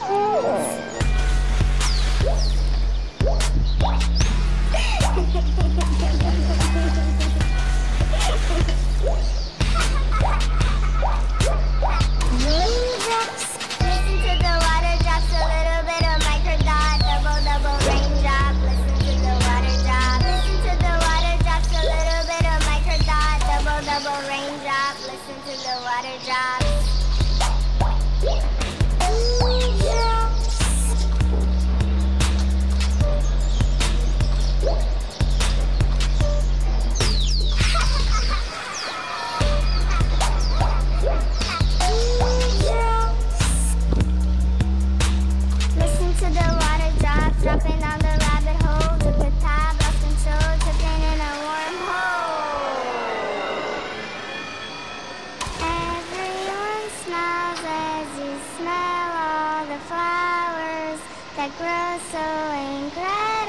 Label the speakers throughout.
Speaker 1: そ。smell all the flowers that grow so incredible.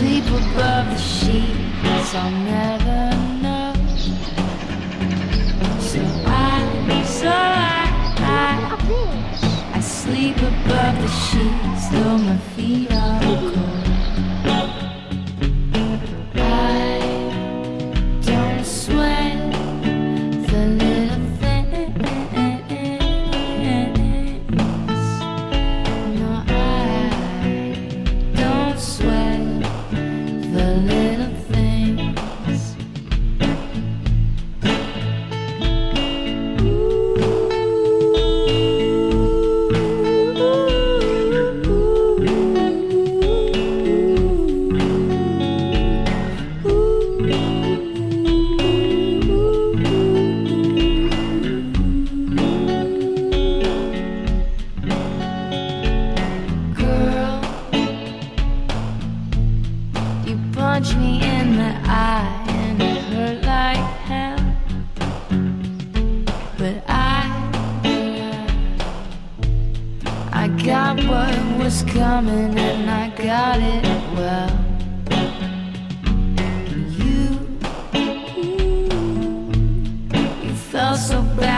Speaker 2: sleep above the sheets, I'll never know. So I, so I, I, I sleep above the sheets, though my feet are. so bad.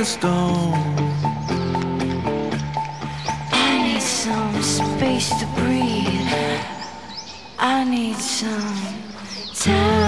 Speaker 3: a stone.
Speaker 2: I need some space to breathe. I need some time.